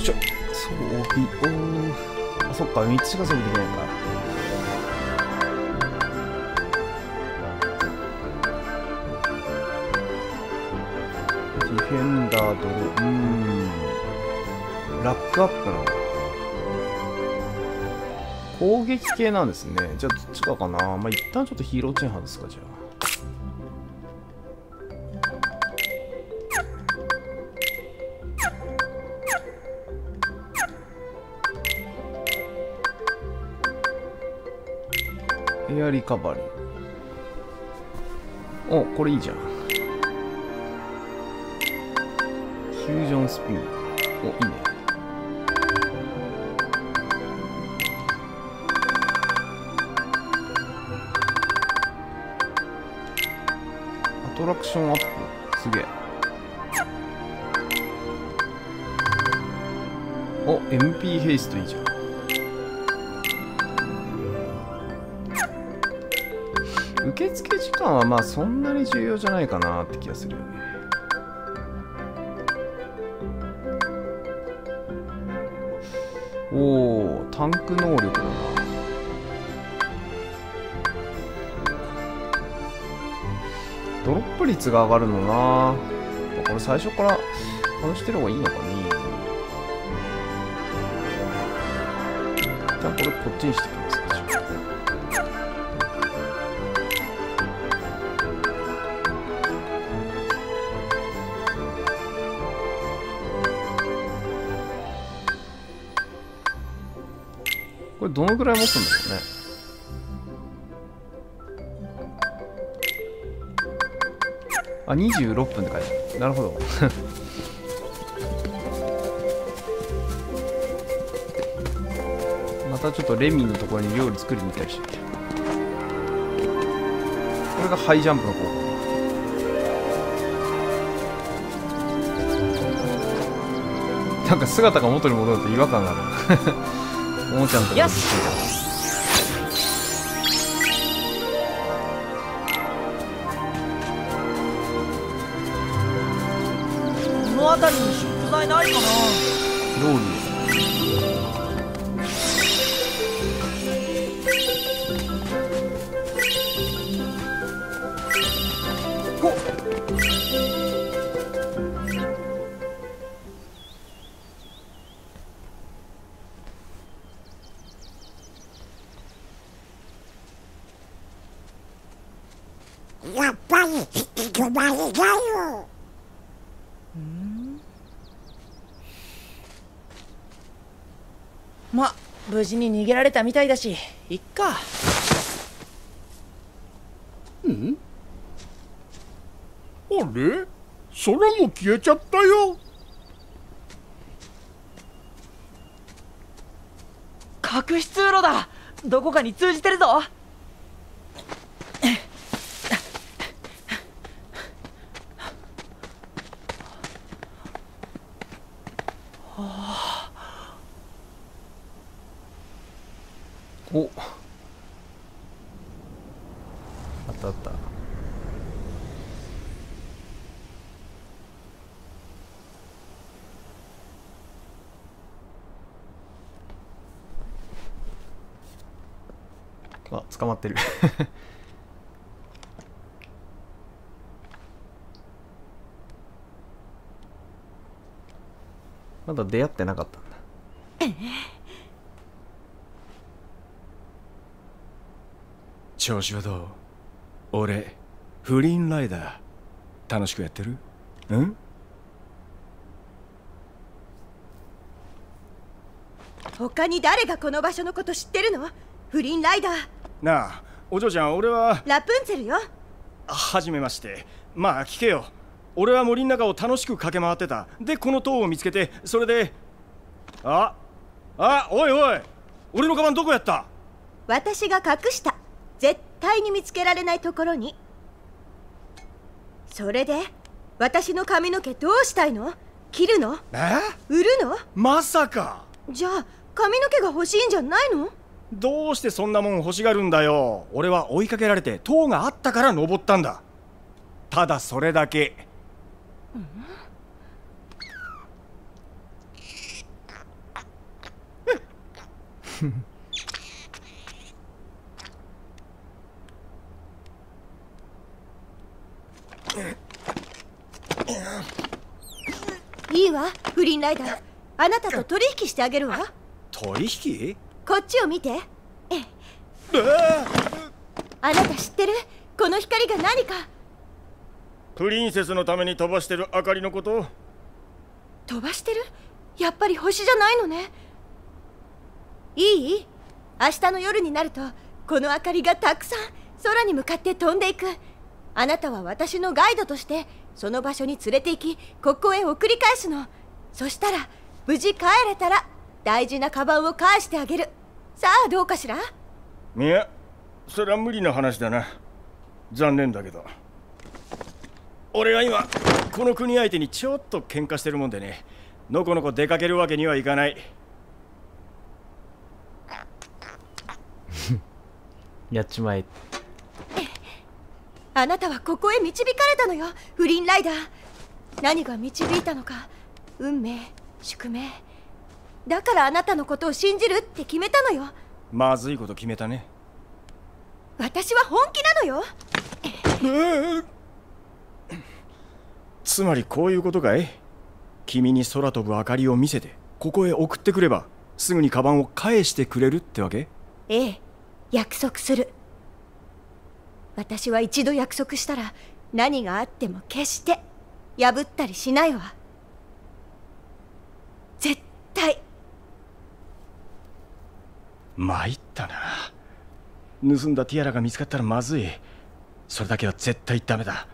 いしょ。装備おーあそっか3つしか装備できないかディフェンダードロうん。ラックアップの。攻撃系なんですね。じゃあどっちかかな。まあ一旦ちょっとヒーローチェーン外すかじゃあ。エアリカバリーおこれいいじゃん。フュージョンスピン。おいいね。アトラクションアップ。すげえ。お MP ヘイストいいじゃん。受付時間はまあそんなに重要じゃないかなって気がするよね。おおタンク能力だな。ドロップ率が上がるのな。これ最初から試してる方がいいのかね。じゃあこれこっちにしてきます。ぐらい持つんだろうね。あ26分って書いてある。なるほど。またちょっとレミのところに料理作りに行ったりして。これがハイジャンプの効果なんか姿が元に戻ると違和感がある。おもちゃのところに無事に逃げられたみたいだしいっか。あれ？空も消えちゃったよ。隠し通路だ。どこかに通じてるぞおあったあったあ捕まってる。まだ出会ってなかったんだ。調子はどう？俺フリーンライダー楽しくやってる？ん？他に誰がこの場所のこと知ってるの？フリンライダーなあお嬢ちゃん俺はラプンツェルよ。はじめまして。まあ聞けよ。俺は森の中を楽しく駆け回ってた。でこの塔を見つけてそれでああおいおい俺のカバンどこやった？私が隠した。絶対に見つけられないところに。それで私の髪の毛どうしたいの？切るの？え？売るの？まさか。じゃあ髪の毛が欲しいんじゃないの？どうしてそんなもん欲しがるんだよ。俺は追いかけられて塔があったから登ったんだ。ただそれだけ。いいわフリーンライダーあなたと取引してあげるわ取引こっちを見て。ええ。えあなた知ってる？この光が何か。プリンセスのために飛ばしてる明かりのこと。飛ばしてる？やっぱり星じゃないのね。いい？明日の夜になるとこの明かりがたくさん空に向かって飛んでいく。あなたは私のガイドとしてその場所に連れて行きここへ送り返すの。そしたら無事帰れたら大事なカバンを返してあげるさあどうかしら？いやそれは無理な話だな。残念だけど。俺は今この国相手にちょっと喧嘩してるもんでね。のこのこ出かけるわけにはいかない。やっちまえ。あなたはここへ導かれたのよフリンライダー。何が導いたのか運命宿命だからあなたのことを信じるって決めたのよ。まずいこと決めたね。私は本気なのよ。つまりこういうことかい？君に空飛ぶ明かりを見せてここへ送ってくればすぐにカバンを返してくれるってわけ？ええ。約束する。私は一度約束したら何があっても決して破ったりしないわ。絶対参ったな。盗んだティアラが見つかったらまずい。それだけは絶対ダメだ。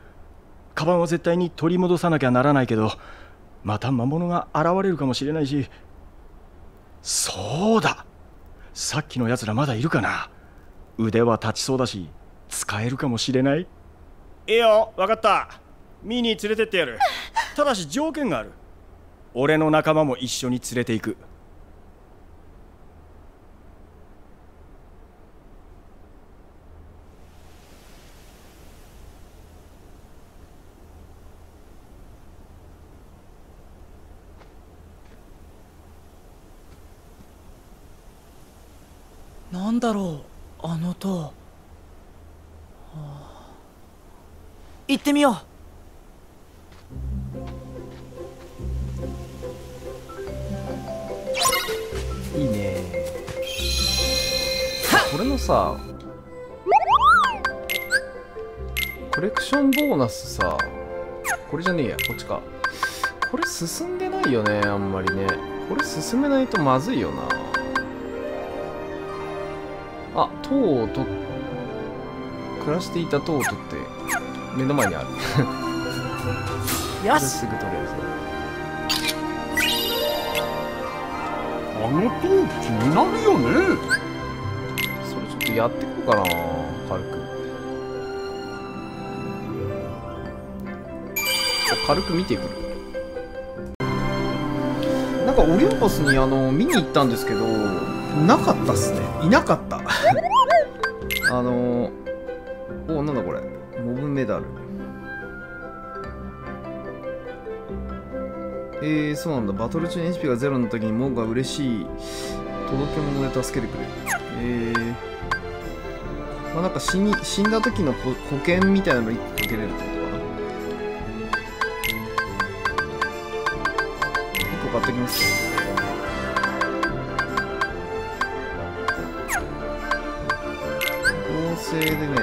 カバンは絶対に取り戻さなきゃならないけどまた魔物が現れるかもしれないし。そうだ。さっきのやつらまだいるかな。腕は立ちそうだし使えるかもしれない。いいよ。分かった。ミニ連れてってやる。ただし条件がある。俺の仲間も一緒に連れて行く。だろうあの塔、はあ。行ってみよう。いいね。これのさコレクションボーナスさこれじゃねえやこっちか。これ進んでないよねあんまりね。これ進めないとまずいよな。あ塔をと暮らしていた塔を取って目の前にある。よし。れすぐ取れるぞ。あの塔気になるよね。それちょっとやってこうかな軽く。軽く見てく。るなんかオリンポスにあの見に行ったんですけどなかったっすね。いなかったあのおなんだこれ。モブメダル。えー、そうなんだ。バトル中に HP がゼロの時にモブが嬉しい。届け物で助けてくれる。えー、まあなんか死に死んだ時の保険みたいなの1個受けれる。ってこと合成でね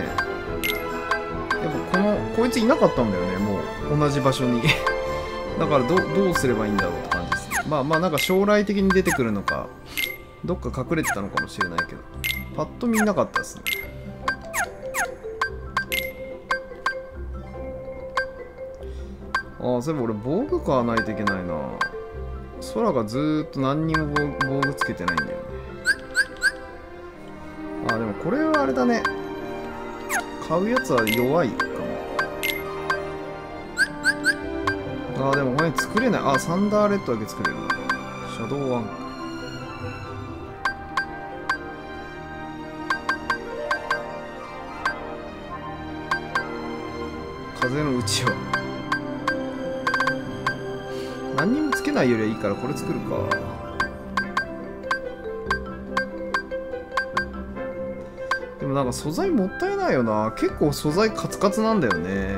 やっぱこのこいついなかったんだよねもう同じ場所に。だからどどうすればいいんだろうって感じですね。まあまあなんか将来的に出てくるのかどっか隠れてたのかもしれないけどパッと見なかったですね。ああそういえば俺防具買わないといけないな。空がずっと何にも防防具つけてないんだよね。ああでもこれはあれだね。買うやつは弱いかも。ああでもこれ作れない。あサンダーレッドだけ作れる。シャドウワン風のうちわ何にもつけないよりはいいからこれ作るか。んか素材もったいないよな。結構素材カツカツなんだよね。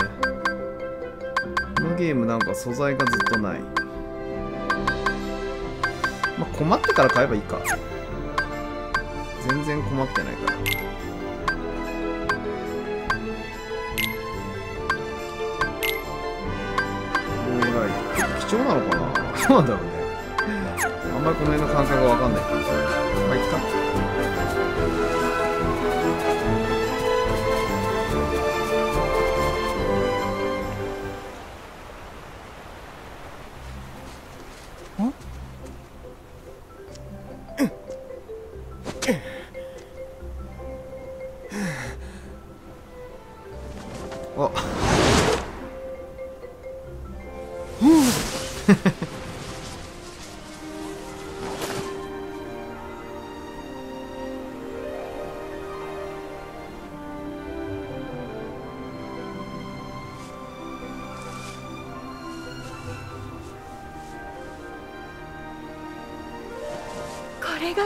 このゲームなんか素材がずっとない。まあ困ってから買えばいいか。全然困ってないから。ローライト結構貴重なのかな？そうなんだろうね。あんまりこの辺の感覚がわかんない。からまあいっか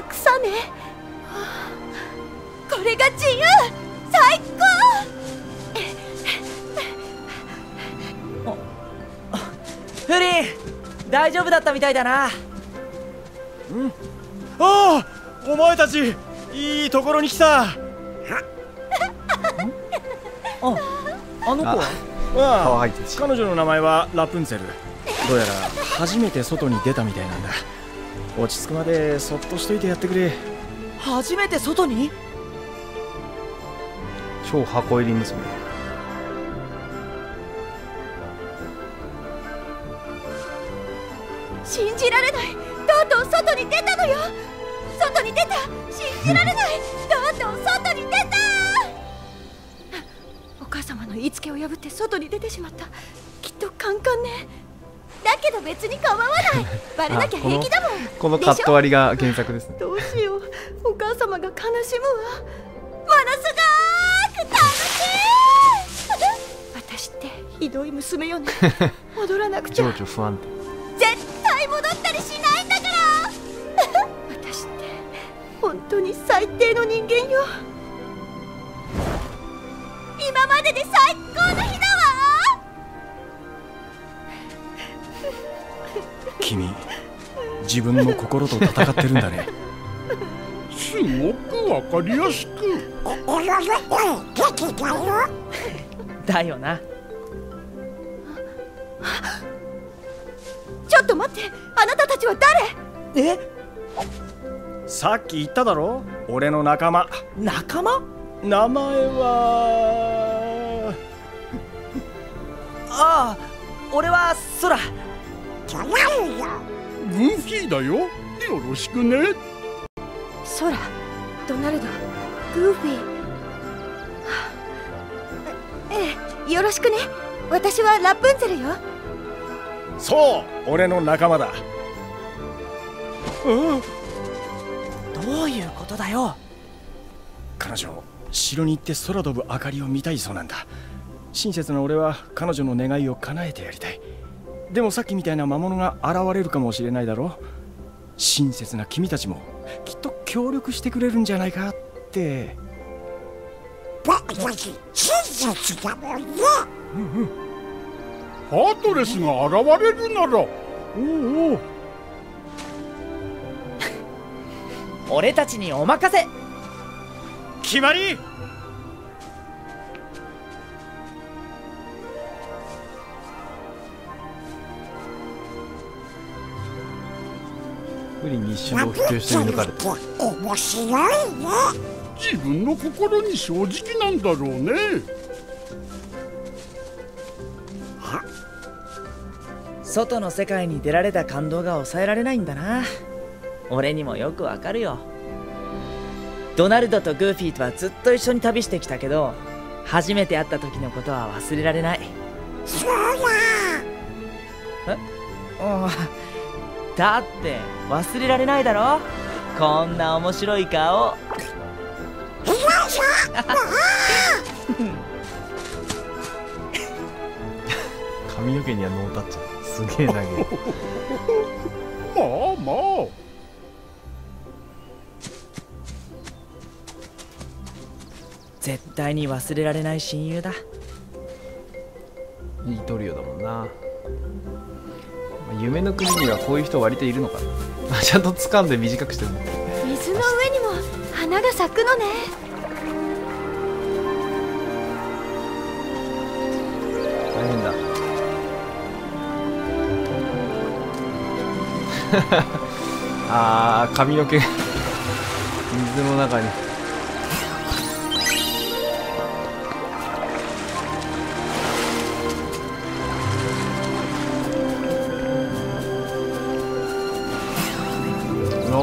草ね、はあこれが自由。最高。フリン大丈夫だったみたいだな。ああお前たちいいところに来た。ああの子は？ああ彼女の名前はラプンツェル。どうやら初めて外に出たみたいなんだ落ち着くまでそっとしといてやってくれ。初めて外に？超箱入り娘ないバレなきゃ平気だもん。このカット割りが原作ですね。どうしよう。お母様が悲しむわ。ものすごーく楽しい。私ってひどい娘よね。戻らなくち情ゃ緒不安定心と戦ってるんだね。すごくわかりやすく。おろろ劇だよ。だよな。ちょっと待って。あなたたちは誰？え？さっき言っただろ？俺の仲間。仲間？名前は？ああ俺は空。トラウよ。グーフィーだよよろしくね？ソラドナルドグーフィー。はあええよろしくね。私はラプンツェルよ。そう俺の仲間だ。うん。どういうことだよ。彼女城に行って空飛ぶ明かりを見たいそうなんだ。親切な俺は彼女の願いを叶えてやりたい。でもさっきみたいな魔物が現れるかもしれないだろ親切な君たちもきっと協力してくれるんじゃないかって。僕たち親切だも。んねハートレスが現れるなら。おうおう。俺たちにお任せ。決まり無理に一緒にお人よしに抜かれた面白いね自分の心に正直なんだろうね。外の世界に出られた感動が抑えられないんだな。俺にもよくわかるよ。ドナルドとグーフィーとはずっと一緒に旅してきたけど初めて会った時のことは忘れられない。そうだ。うんだって忘れられないだろ？こんな面白い顔。髪の毛にはノータッチ。すげえ投げまあまあ絶対に忘れられない親友だ。いいトリオだもんな。まあ夢の国にはこういう人割といるのかな。あ ちゃんと掴んで短くしてる水の上にも花が咲くのね。大変だ。あー髪の毛が。水の中に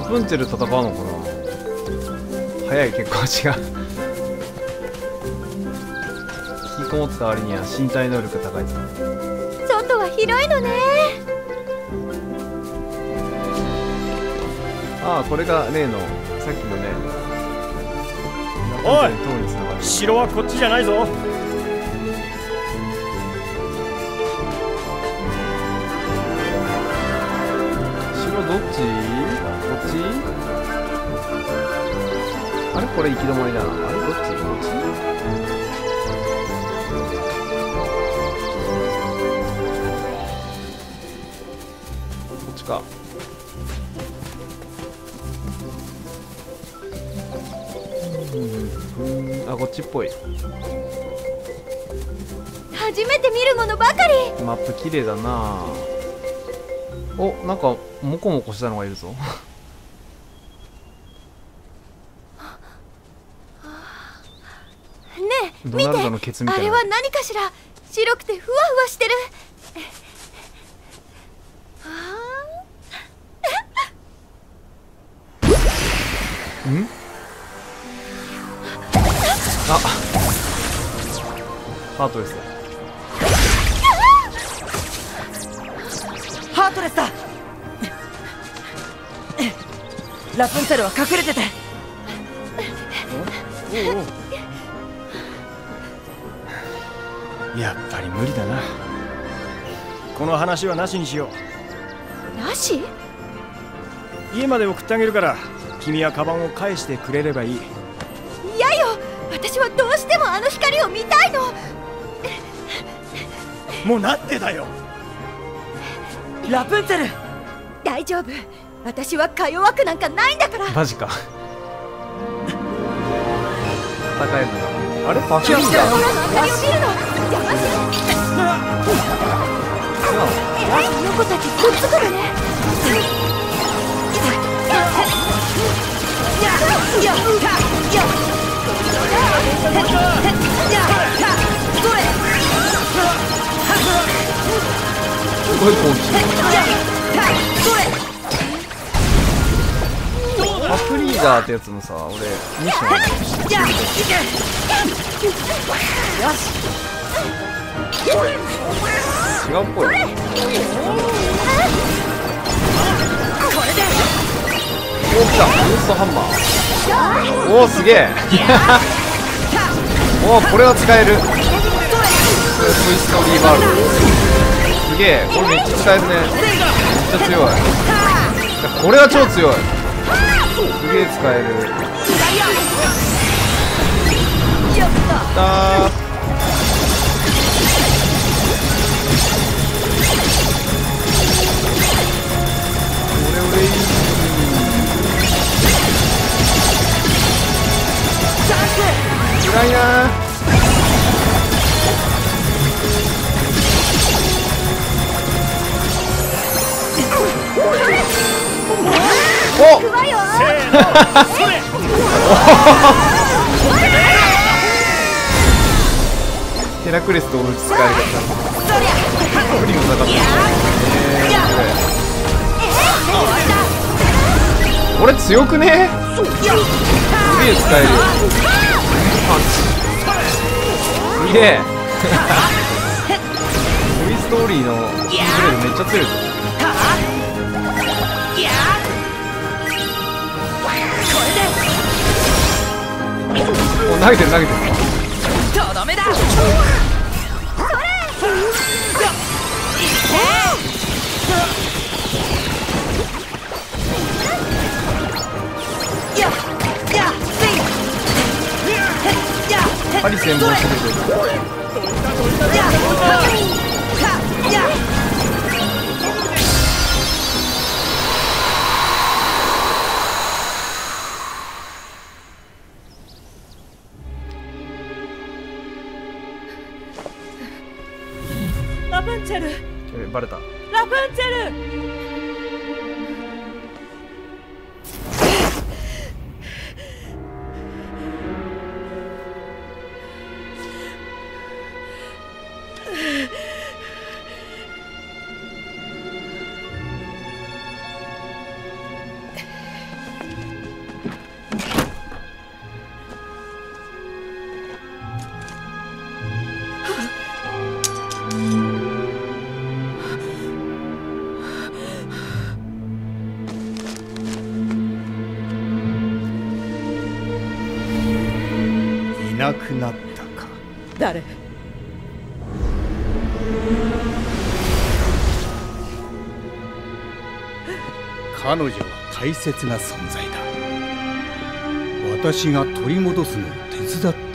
プンツェル戦うのかな？早い結構違う。引きこもってた割には身体能力高い。外は広いのね。ああこれが例のさっきのね。おい！城はこっちじゃないぞこれ行き止まりだな。あれ？どっち？こっち？こっちか。うん。あこっちっぽい。初めて見るものばかり。マップ綺麗だな。おなんかモコモコしたのがいるぞねえド見てナルドのケツみたいなあれは何かしら？白くてふわふわしてる。んあハートですハートレスだ。ラプンツェルは隠れててやっぱり無理だな。この話はなしにしよなし？う家まで送ってあげるから君はカバンを返してくれればいい。嫌よ！私はどうしてもあの光を見たいの！もうなんでだよ。ラプンツェル！大丈夫。私はか弱くなんかないんだから。マジか。戦えるのだあれパフュームだほらの明かりを見るの邪魔するあの子たちくっつくのねすごい攻撃パフリーダーってやつもさ俺ミッションある違うっぽいお来たモンストハンマーおおすげえおおこれは使えるトイ・ストリーワールすげえこれめっちゃ使えるねめっちゃ強い。これは超強い。すげえ使えるやったー辛いな。お。ヘラクレスと同じ使い方。プリム下がったえー、これ強くね？すげえ使えるよ。パンチすげえ。トイ・ストーリーのキーブレードめっちゃ強いぞ。お投げてる投げてる。とどめだ。ややせいや戦もしてくれてるラプンツェル。バレた。彼女は大切な存在だ。私が取り戻すのを手伝って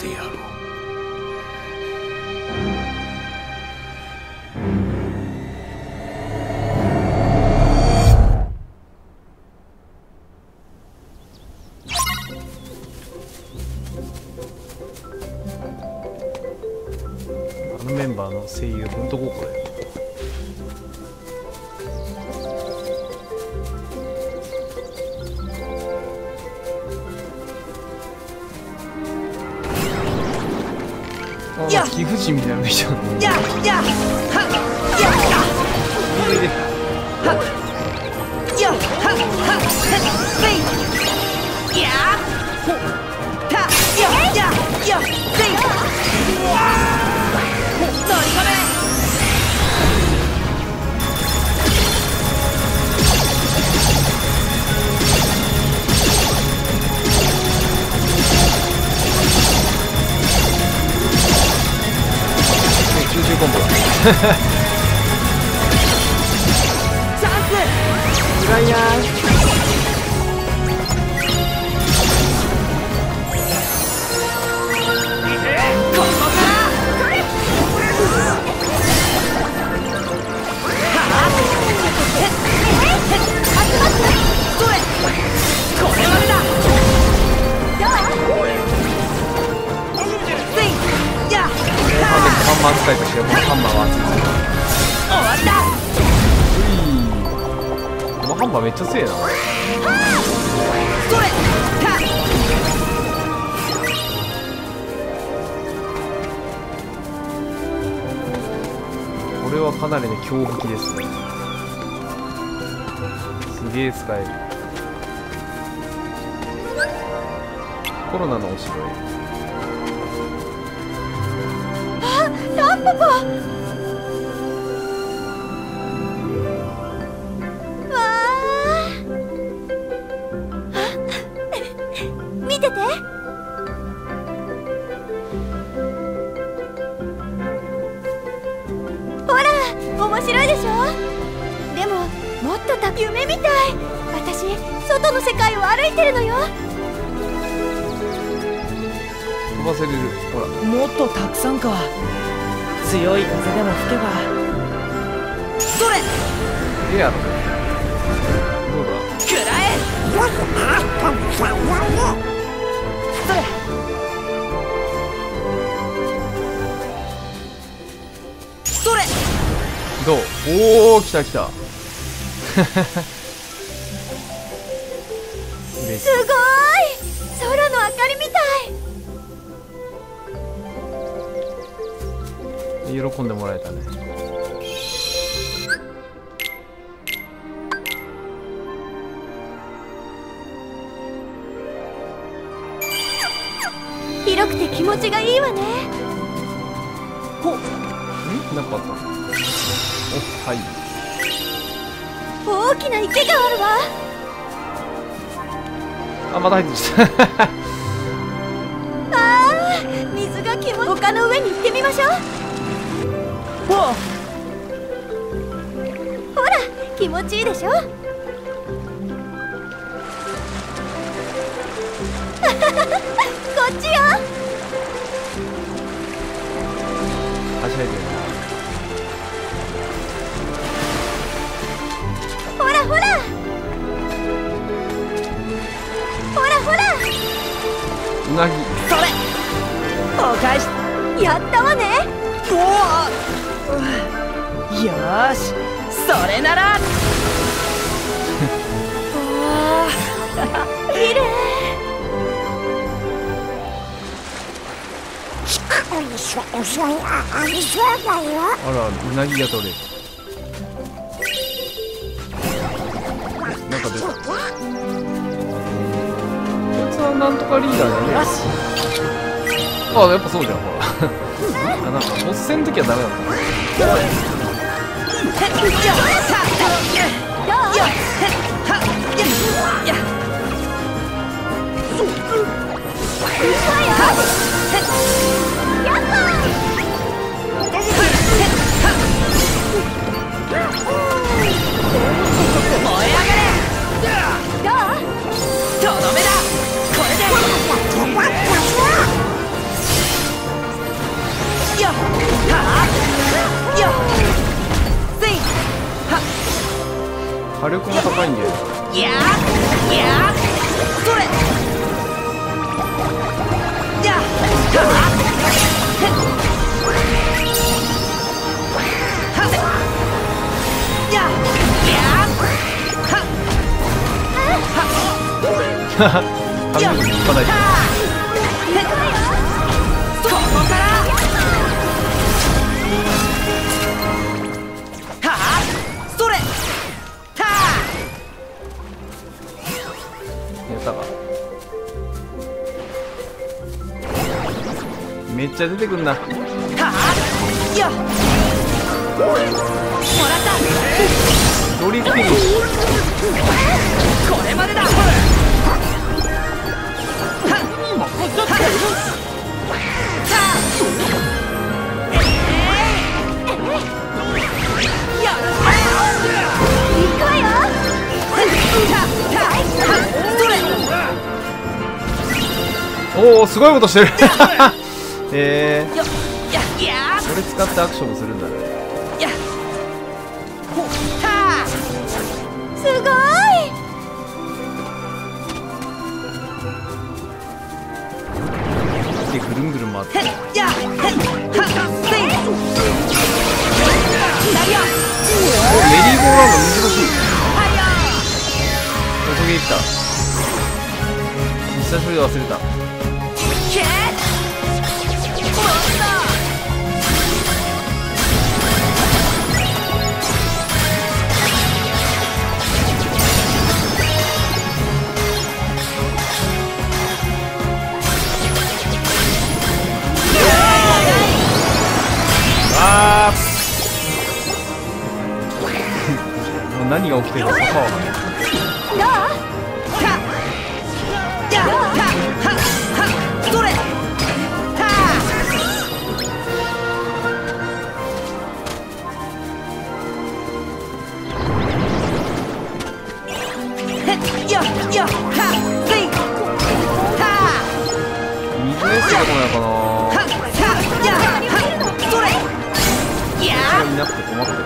やははせいやほたやややせい乗り込め集中コンボらいやハンマー使いとしてこのハンマーは熱い終ンマーめっちゃ強えな。これはかなりね強武器ですね。すげえ使えるコロナのお城へタンポポでそれ。エアロどうだ？食らえそれ。それどう？おお来た来た 大きな池があるわ。あまた入ってきた。あー水が気持ち丘の上に行ってみましょう。ほほら気持ちいいでしょ？こっちよ。はしゃほらほらほらほらうなぎそれお返しやったわねおおよーしそれなら綺麗近くにしょ遅いあありそうだよあらうなぎが取れ。るなんとかリーダーだねよあやっぱそうじゃんほらあなんかボス戦の時はダメだったとどめだ火力も高いんだよそれ髪の毛立派だよそこからめっちゃ出てくんなドリフティングこれまおおすごいことしてる。えー、よややこれ使ってアクションもするんだね。すごい。でぐるんぐるん回って。メリーゴーラウンド難しい。遅げいった。久しぶりで忘れた何が起きてるかさかわかんないて困ってる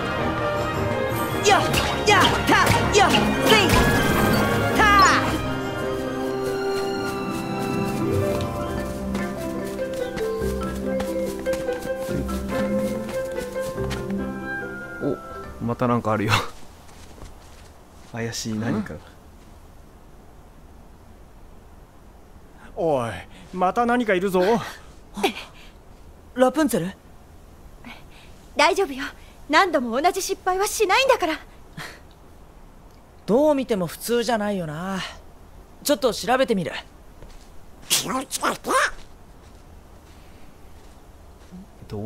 またなんかあるよ。怪しい何か。がおいまた何かいるぞ。ラプンツェル？大丈夫よ。何度も同じ失敗はしないんだから。どう見ても普通じゃないよな。ちょっと調べてみる。気をつけてど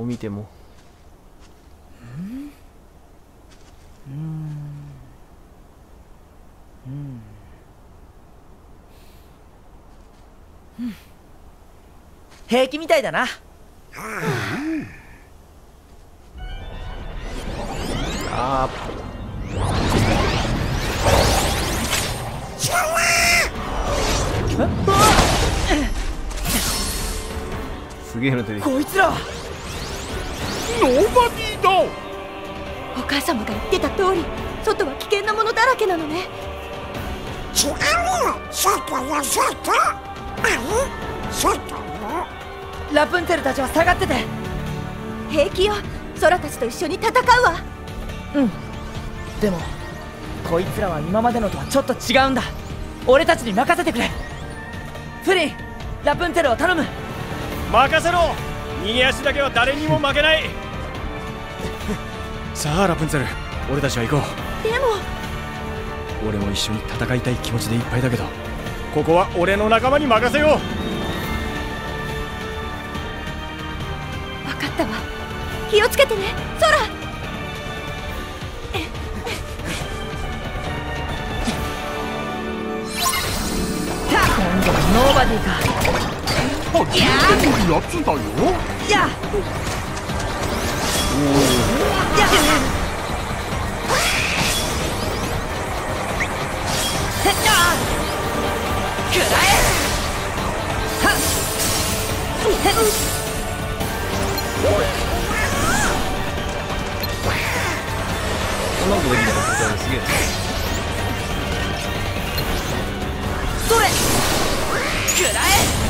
う見ても平気みたいだなあーすげえの出てきたこいつらノーバディだお母様が言ってた通り外は危険なものだらけなのね。違うよ外よ外。何？外よラプンツェルたちは下がってて。平気よ。空たちと一緒に戦うわ。でもこいつらは今までのとはちょっと違うんだ。俺たちに任せてくれ。プリンラプンツェルを頼む。任せろ。逃げ足だけは誰にも負けないさあラプンツェル。俺たちは行こう。でも俺も一緒に戦いたい気持ちでいっぱいだけどここは俺の仲間に任せよう。分かったわ。気をつけてね。空今度はノーバディかやっこんなことできたらここすげえそれくらえ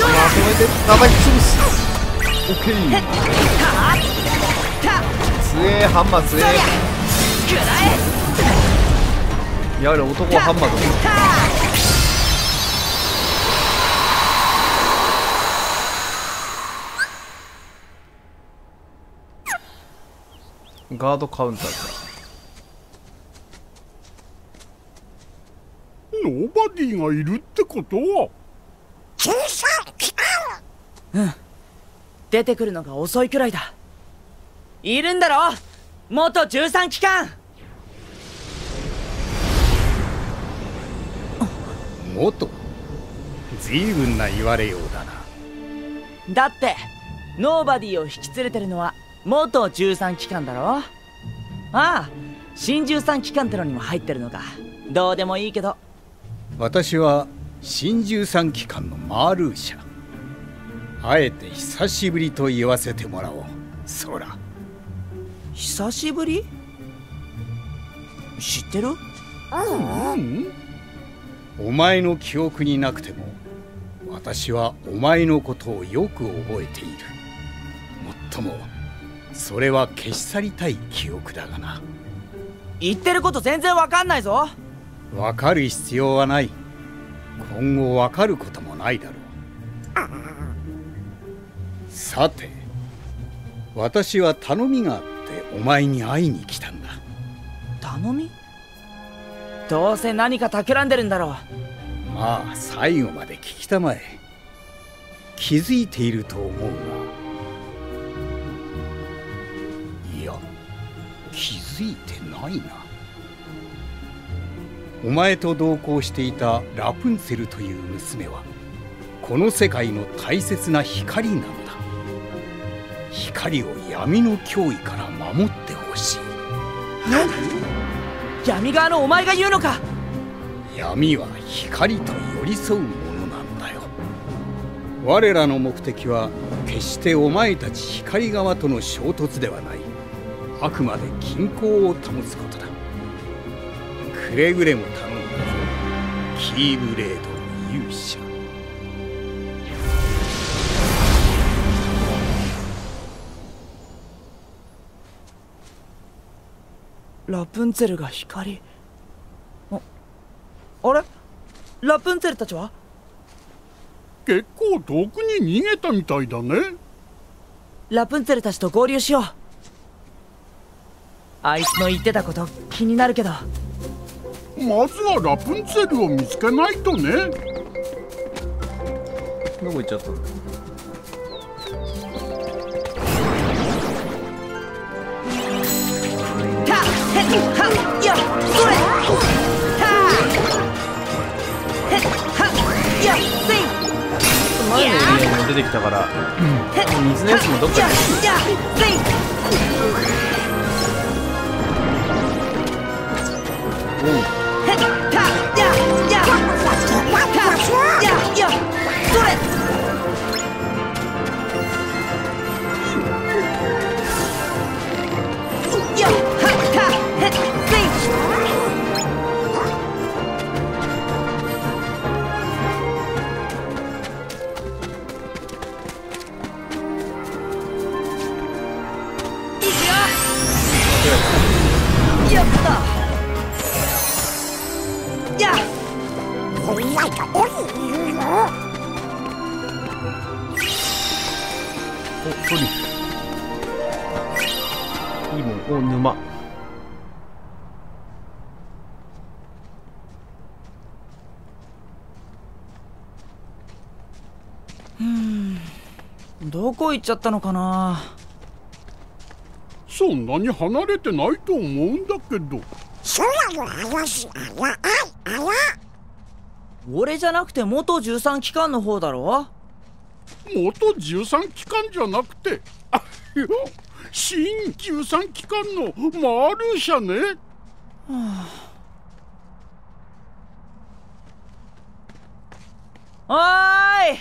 まとめて生に潰すオッケーえハンマー強え。やはり男はハンマーだ。ガードカウンターかノーバディがいるってこと？は小さい機関出てくるのが遅いくらいだいるんだろ？元13機関。元随分な言われようだな。だってノーバディを引き連れてるのは元13機関だろ？ああ新13機関ってのにも入ってるのか。どうでもいいけど。私は新13機関のマールーシャ。あえて久しぶりと言わせてもらおう。そら久しぶり？知ってる？お前の記憶になくても私はお前のことをよく覚えている。もっともそれは消し去りたい記憶だがな。言ってること全然わかんないぞ。わかる必要はない。今後わかることもないだろう。さて私は頼みがあってお前に会いに来たんだ。頼み？どうせ何か企んでるんだろう。まあ最後まで聞きたまえ。気づいていると思うが。いや気づいてないな。お前と同行していたラプンツェルという娘はこの世界の大切な光なのだ光を闇の脅威から守ってほしい。闇側のお前が言うのか？闇は光と寄り添うものなんだよ。我らの目的は決してお前たち光側との衝突ではない。あくまで均衡を保つことだ。くれぐれも頼んだぞ。キーブレードの勇者ラプンツェルが光ああれ？ラプンツェルたちは？結構遠くに逃げたみたいだね。ラプンツェルたちと合流しよう。あいつの言ってたこと気になるけど。まずはラプンツェルを見つけないとね。どこ行っちゃったの？前のエリア出てきたから。水のやつもどっかやに。やせい。おうそれ行っちゃったのかな？そんなに離れてないと思うんだけど。空の話あらあら俺じゃなくて元13機関の方だろ元13機関じゃなくてあいや新13機関のマルシャねおー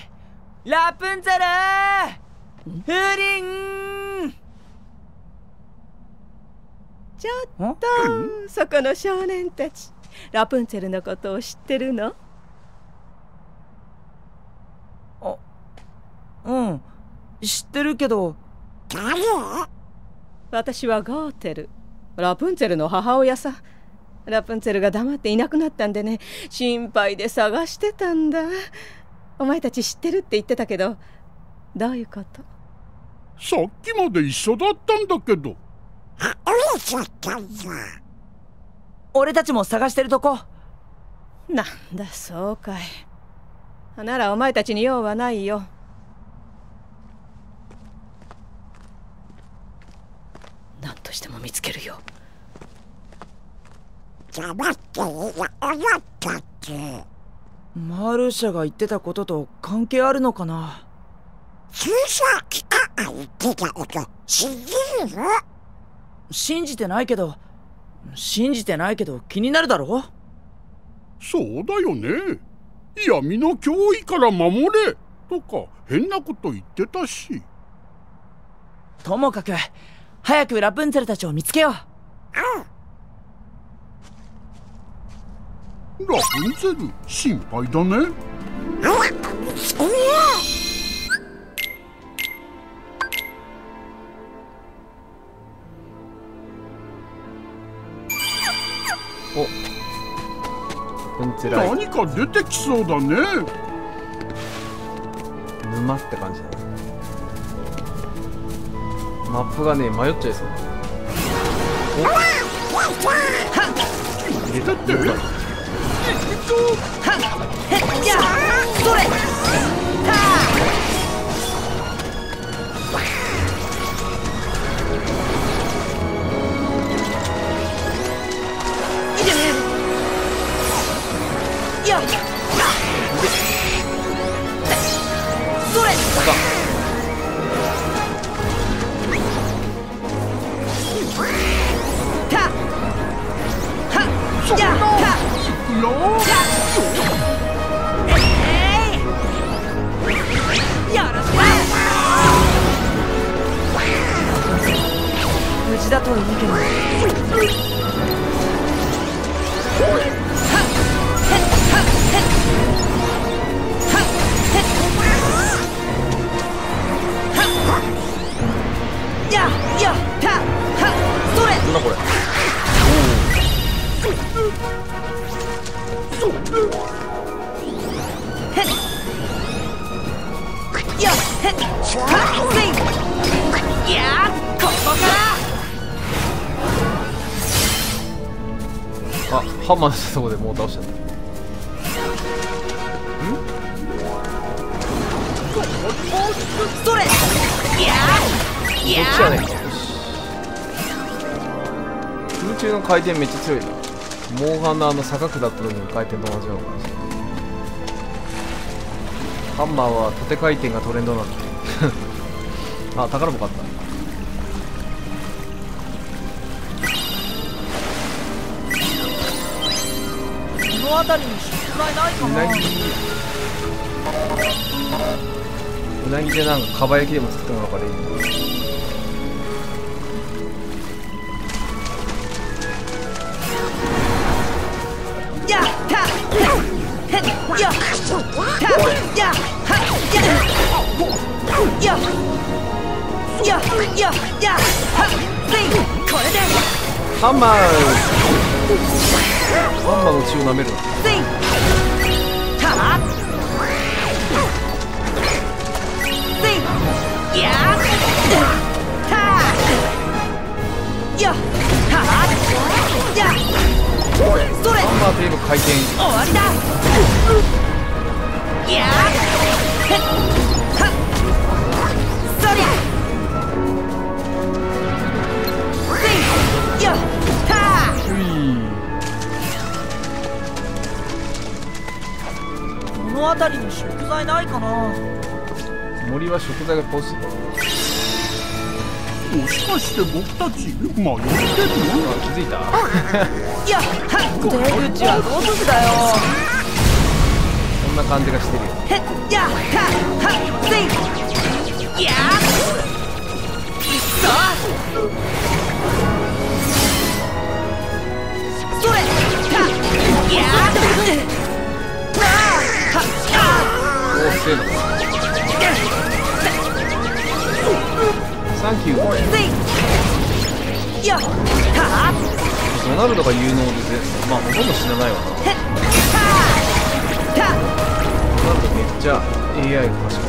いラプンツェルフリンちょっとそこの少年たちラプンツェルのことを知ってるの？うん。知ってるけど。誰私はゴーテル。ラプンツェルの母親さ。ラプンツェルが黙っていなくなったんでね。心配で探してたんだ。お前たち知ってるって言ってたけどどういうこと？さっきまで一緒だったんだけど。あ折れちゃったんだ俺たちも探してるとこ。なんだそうかい。ならお前たちに用はないよ。何としても見つけるよ。黙っていや思ったってマルシャが言ってたことと関係あるのかな？小さきああ言ってたこと信じるの信じてないけど信じてないけど気になるだろ？そうだよね。闇の脅威から守れ。とか変なこと言ってたし。ともかく早くラプンツェルたちを見つけよう。ラプンツェル心配だねそれラプンツェライ何か出てきそうだね。沼って感じだね。マップがね迷っちゃいそう。入れてって。はっへっやそれだといいけどんだこれ。っここからあハンマーしたとこでもう倒しちゃった。それややこっちはねよ中の回転めっちゃ強いな。モンハンのあの坂下った時の回転と同じような感じ。ハンマーは縦回転がトレンドなんだ あ宝箱あった。この辺りに食材ないかうな。うなぎでなんかかば焼きでも作ってもらうからいいやハンマーハンマーの血を舐めるハンマーといえば回転。終わりだ。の辺りに食材ないかな。森は食材がポストもしかして僕たち迷ってるの？気づいた？いやはっ出口はどうすだよ。こんな感じがしてるよ。へっやったはっせい。やっそうそれたやっせーのサンキュードナルドが有能でまあほとんど死なないわなドナルドめっちゃ AI が賢い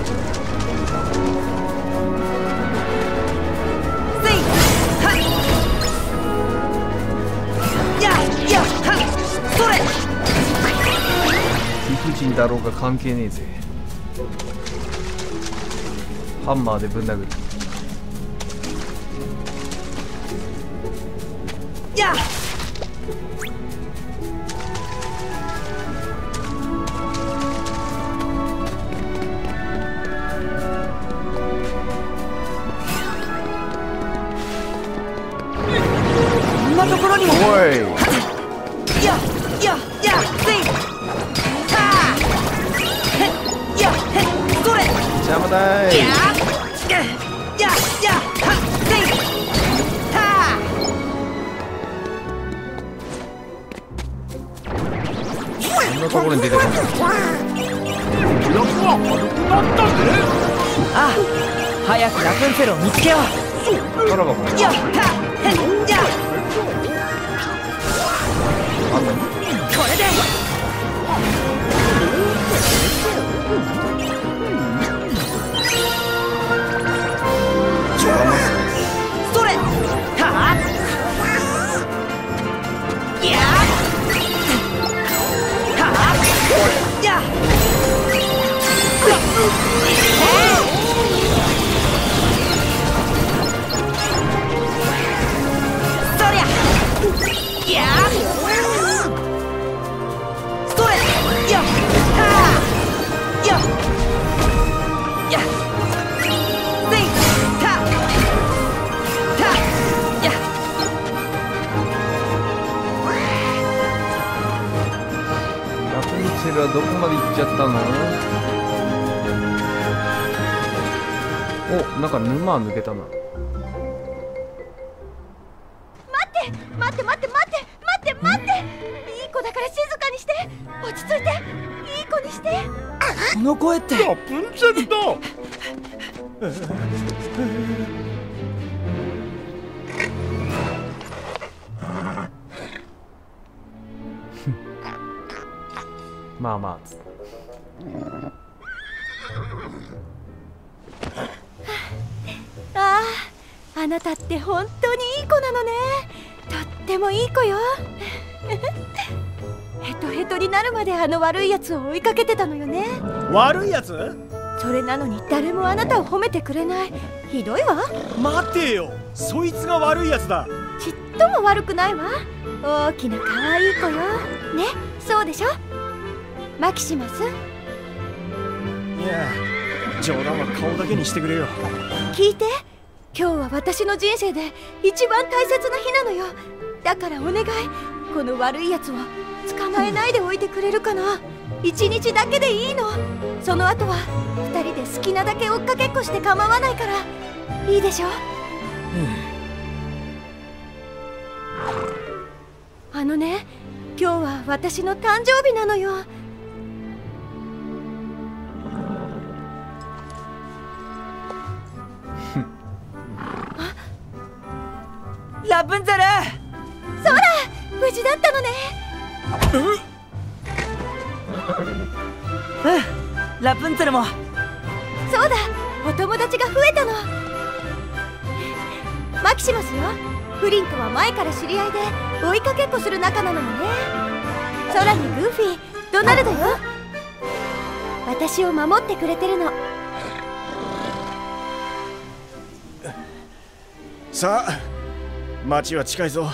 せいはっややはっそれ理不尽だろうが関係ねえぜ。ハンマーでぶん殴る。ルはどこまで行っちゃったの？おなんか沼抜けたな。待って待って待って待って待って待って！いい子だから静かにして！落ち着いて！いい子にして！この声って。ラプンツェルだ あまあつって。あああなたって本当にいい子なのね。とってもいい子よ。ヘトヘトになるまであの悪いやつを追いかけてたのよね。悪いやつそれなのに誰もあなたを褒めてくれない。ひどいわ。待てよ。そいつが悪いやつだ。ちっとも悪くないわ。大きな可愛い子よ。ねそうでしょ？マキシマス？いや冗談は顔だけにしてくれよ。聞いて。今日は私の人生で一番大切な日なのよ。だからお願い。この悪いやつを捕まえないでおいてくれるかな。一日だけでいいの。その後は二人で好きなだけ追っかけっこして構わないから。いいでしょ？あのね今日は私の誕生日なのよラプンツェル！そら無事だったのね。うんラプンツェルも。そうだお友達が増えたの。マキシマスよフリンとは前から知り合いで追いかけっこする仲なのよね。空にグーフィードナルドよ。私を守ってくれてるのさあ街は近いぞ。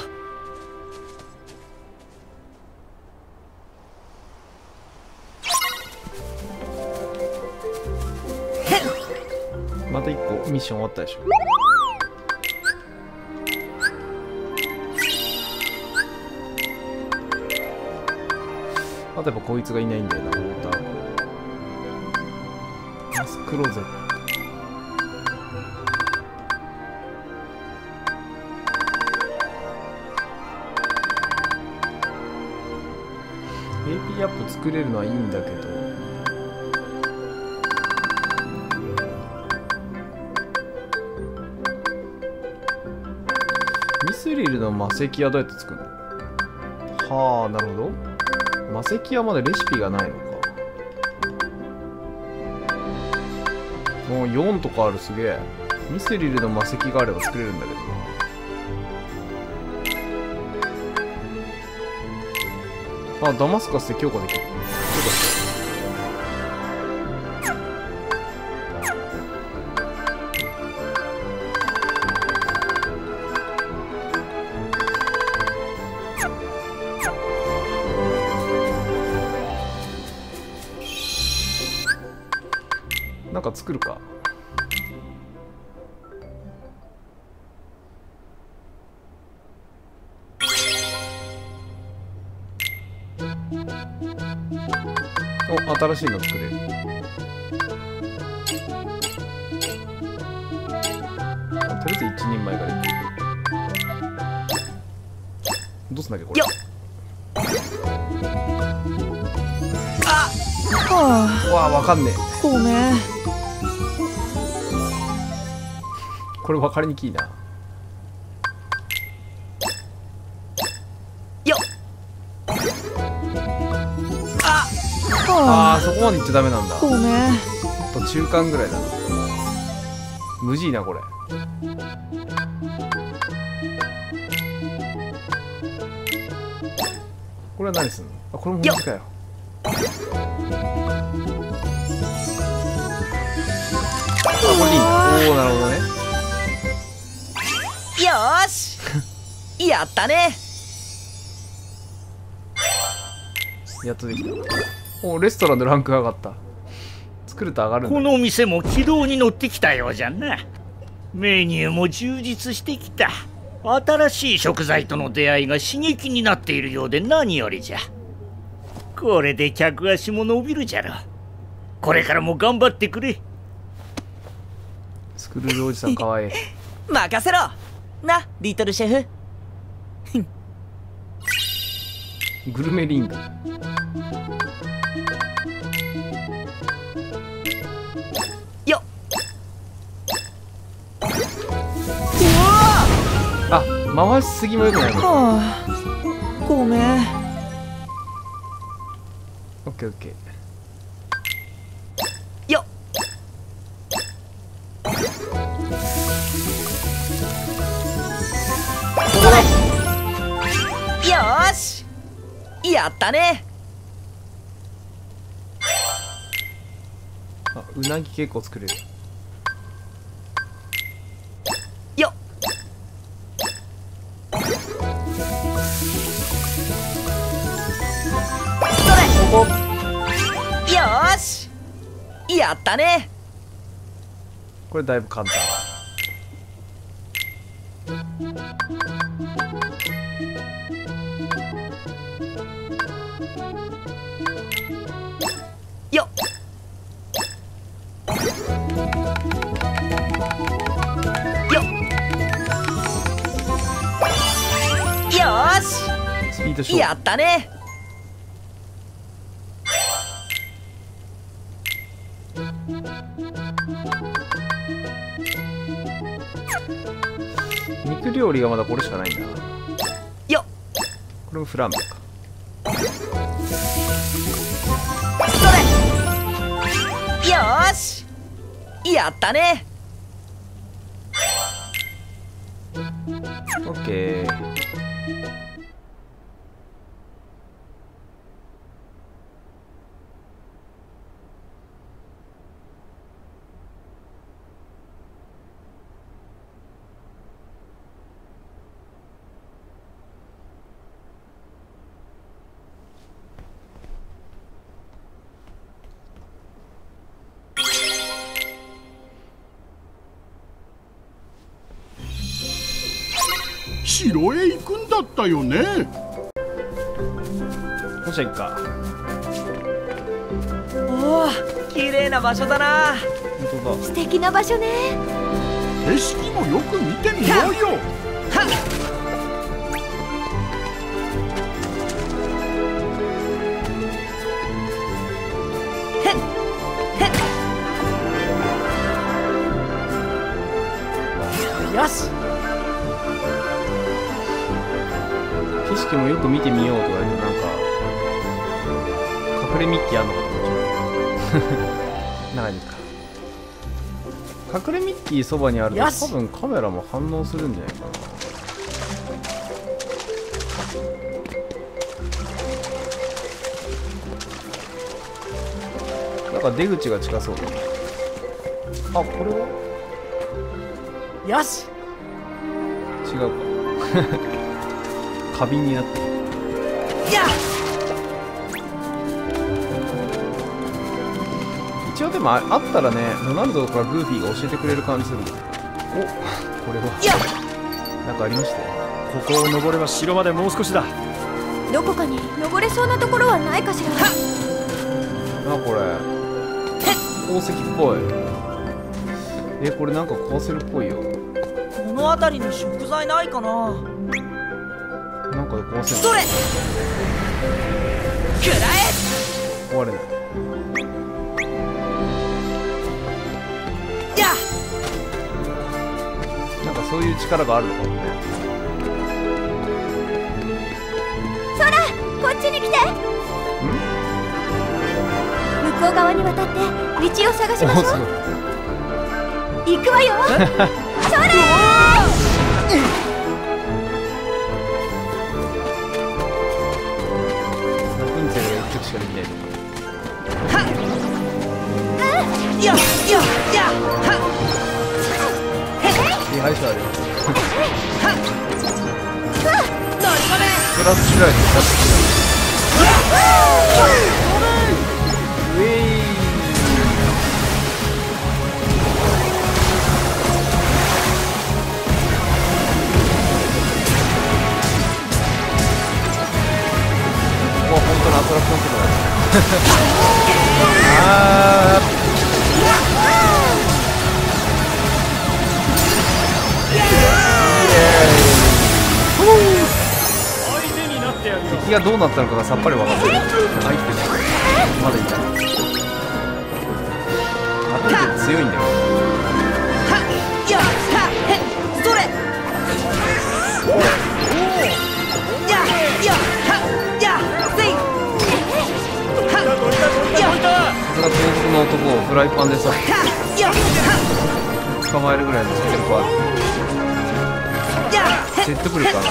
また一個ミッション終わったでしょ。あとやっぱこいつがいないんだよなウォーターマスクローゼット。作れるのはいいんだけど。ミスリルの魔石はどうやって作るの？はあなるほど。魔石はまだレシピがないのか。もう4とかあるすげえ。ミスリルの魔石があれば作れるんだけど。なあダマスカスで強化できる。強化してなりにきいなよあ。あはあそこまで行っちゃダメなんだ。あごめんと中間ぐらいだ。な無事いなこれ。これは何すんの？あこれも同じかよ。あこれでいいんだおおなるほどねやったね。やっとできた。おレストランでランク上がった。作ると上がるこの店も軌道に乗ってきたようじゃな。メニューも充実してきた。新しい食材との出会いが刺激になっているようで何よりじゃ。これで客足も伸びるじゃろ。これからも頑張ってくれ。スクルールおじさんかわいい。任せろ。なリトルシェフグルメリングよっ。あ回しすぎもよくないごめん。オッケーオッケーやったね。あうなぎ結構作れる。よっ。それ。ここよし。やったね。これだいぶ簡単。ったね。肉料理がまだこれしかないんだ。なよっ。これもフランベ。かそれ。よーし。やったね所ね。景色もよく見てみようよ。よし。景色もよく見てみようとか言ってなんか隠れミッキーあんのかと思っちゃうなんか いいか？隠れミッキーそばにあると多分カメラも反応するんじゃないかな。なんか出口が近そう。だねあこれは？よし。違うか。花瓶になってる。や。一もああったらねロナルドとかグーフィーが教えてくれる感じするおこれは。や。なんかありましたよここを登れば城までもう少しだ。どこかに登れそうなところはないかしら。なこれ宝石っぽい。えこれなんか壊せるっぽいよ。この辺りに食材ないかな。なんかで壊せそれ！食らえ壊れないそういう力があるのかもね。こっちに来て。向こう側に渡って道を探しましょう。行くわよ。それラプンツェルが一曲しかできないやややはリハイシャーで何かねプラスシュライトプラスシュライトウェイここは本当のアトラクションとかだあなってやる。よー敵がどうなったのかがさっぱり分かんない入ってる。まだいたアトラク強いんだよさすが東北の男をフライパンでさ捕まえる。ぐらいの実力ある。説得力ある。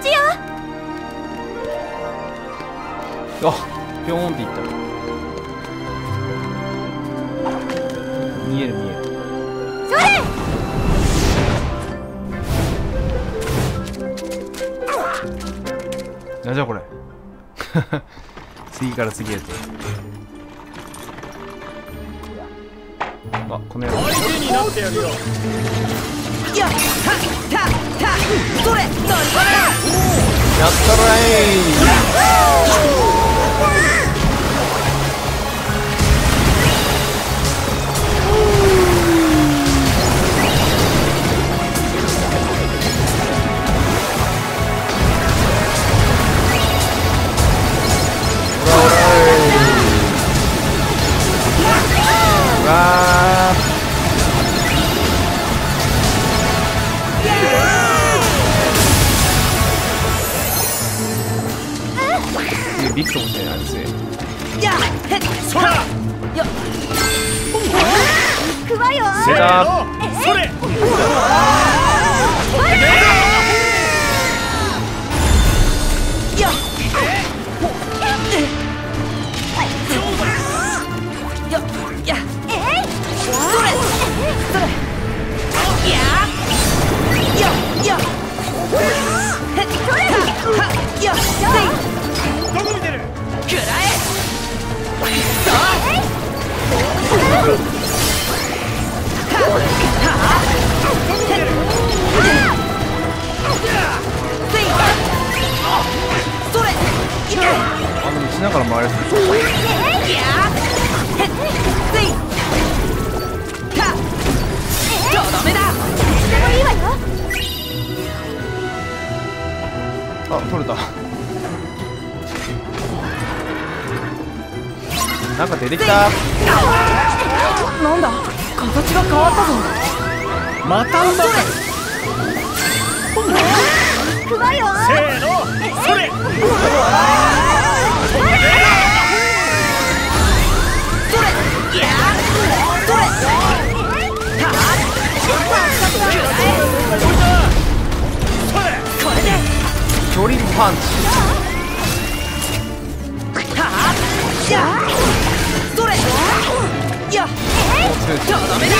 ちよあピョーンっていった。見える見える。それ。なんじゃこれ。次から次へと。あこの野郎。相手になってやるよやったらいビクトみたいなやつねや。へっそらや。行くわよセラそれや。や。や。えいそれそれや。や。や。へっるくらえさあせいそれいけあのしながら回れるやへっせいたとどめだでもいいわよあ取れた。なんか出てきた。なんだ？形が変わったぞ。またんだ行くわよ。せーの。それ。ドリルパンチとどめだ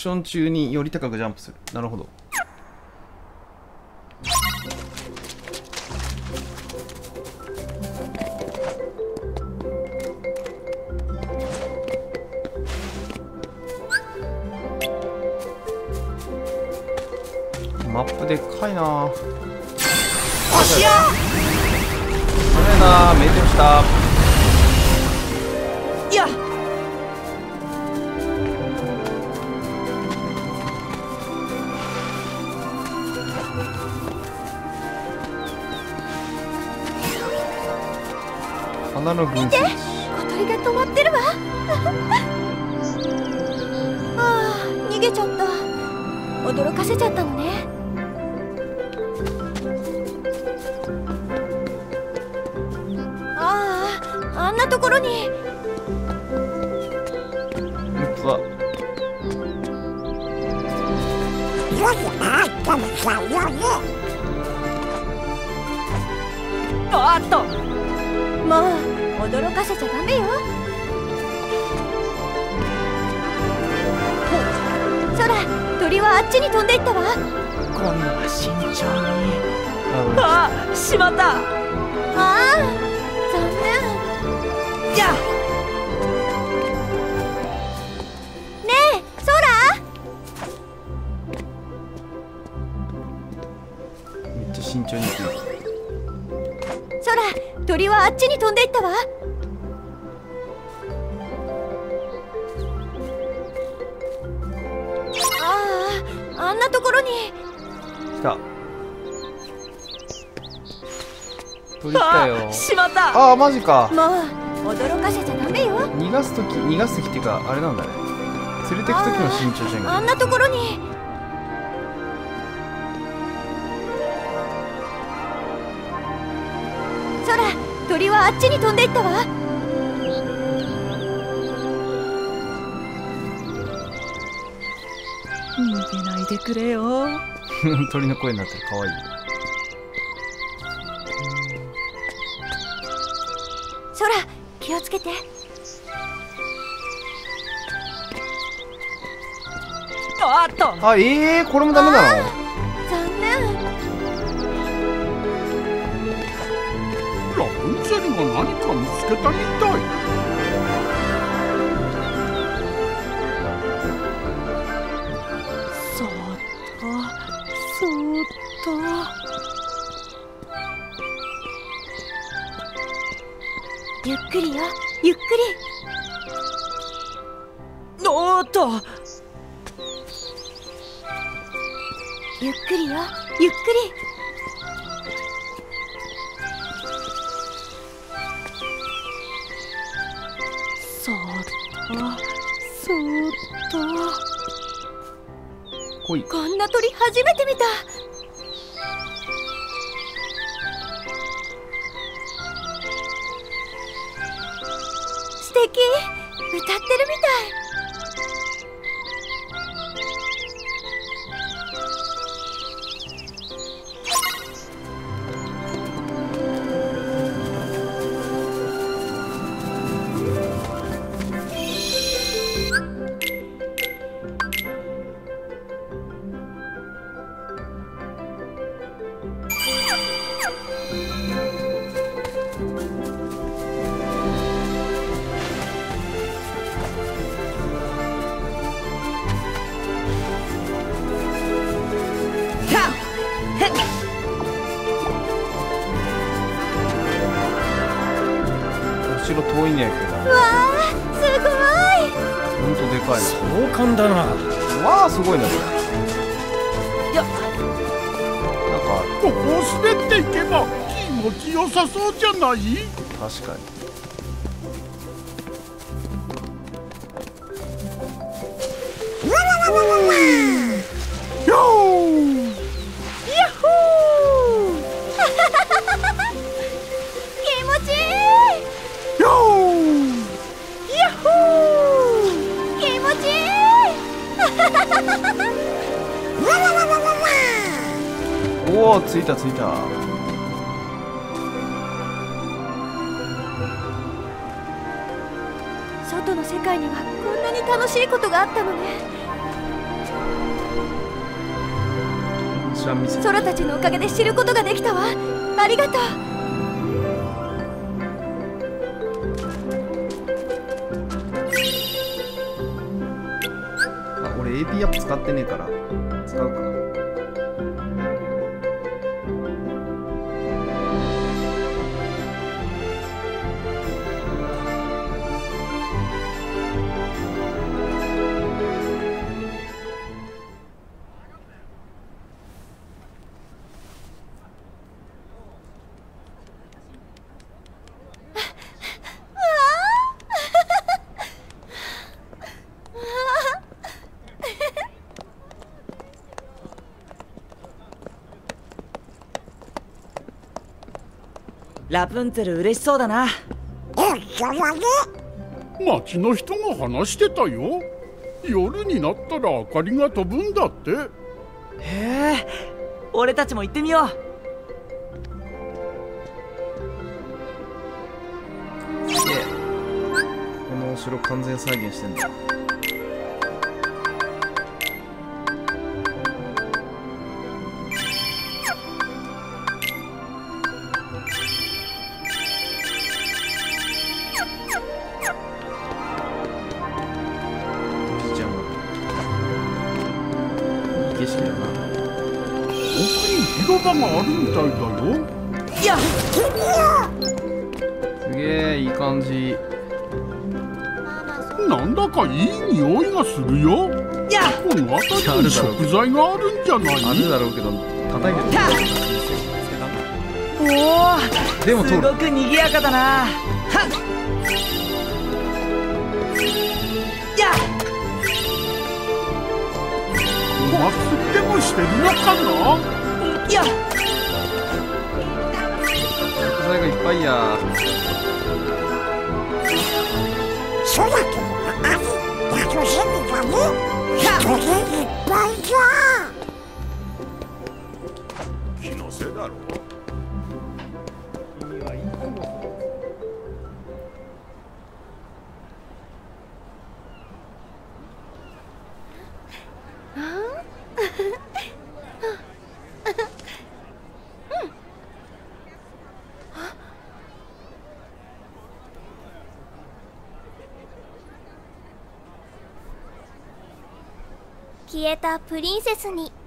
クション中により高くジャンプする。なるほど。花空鳥はあっちに飛んでいったわ。あああんなところに。来た。鳥来たよ。あしまった。ああマジか。もう驚かせちゃダメよ。逃がす時逃がす時っていうかあれなんだね。連れてく時の慎重じゃんあんなところにあっちに飛んでいったわ。逃げないでくれよ。鳥の声になってる。かわいい。空気をつけて。あっと。あええー、これもダメなの？何か見つけたみたい。そーっとそーっゆっくりよゆっくとおーっとりゆっくりよゆっくりな鳥初めて見た。素敵。歌ってるみたい。ちよさそうじゃない？確かに。よー！気持ちいい！よー！気持ちいい！おおついたついた界にはこんなに楽しいことがあったのね。空たちのおかげで知ることができたわ。ありがとう。あ俺 AP アップ使ってねえから。使うかラプンツェル嬉しそうだな。えそれで町の人が話してたよ。夜になったら明かりが飛ぶんだって。へえ俺たちも行ってみよう。でこのお城完全再現してんだ食材があるんじゃない？あるだろうけど叩いてた。おおでもすごく賑やかだな。はっ。やお祭りでもしてるのかな？いや食材がいっぱいや。空とあり楽しみだね。それいっせだろ。う消えたプリンセスに。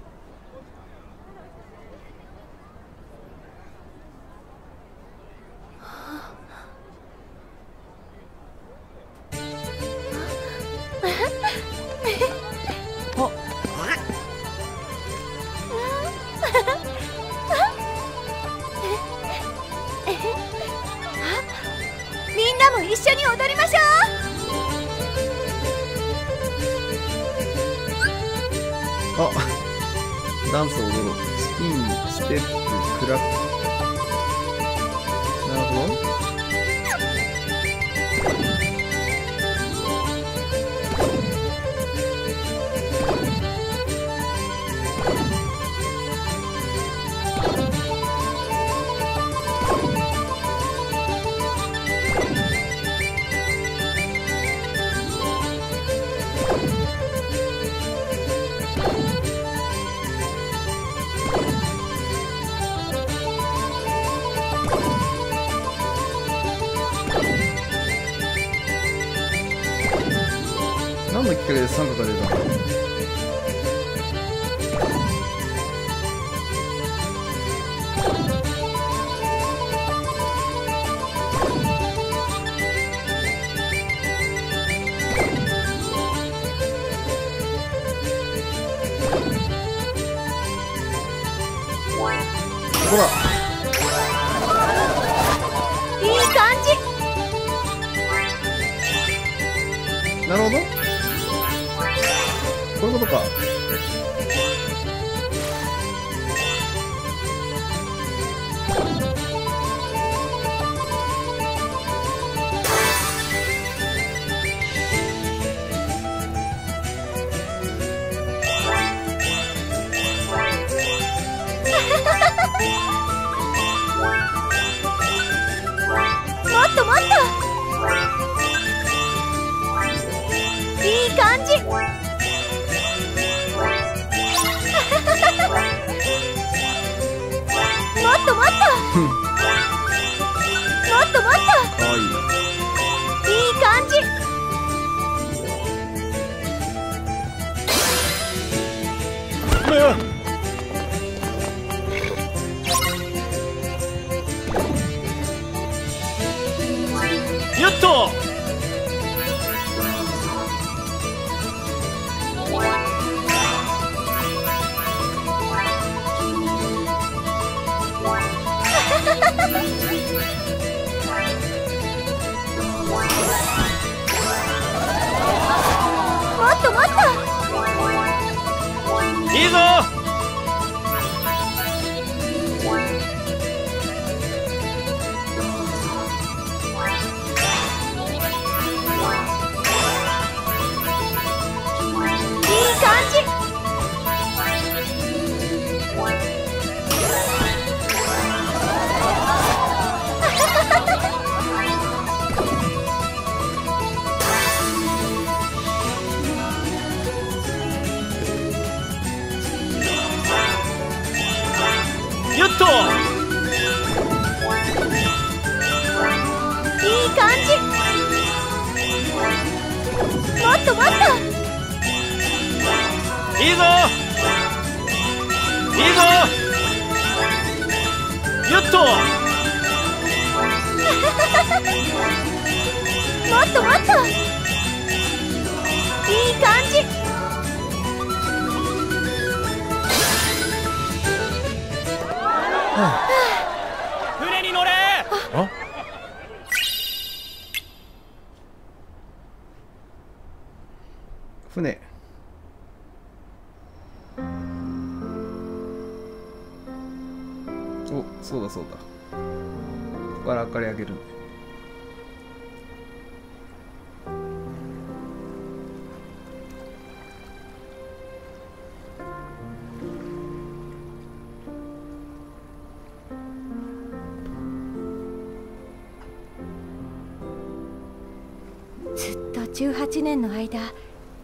年の間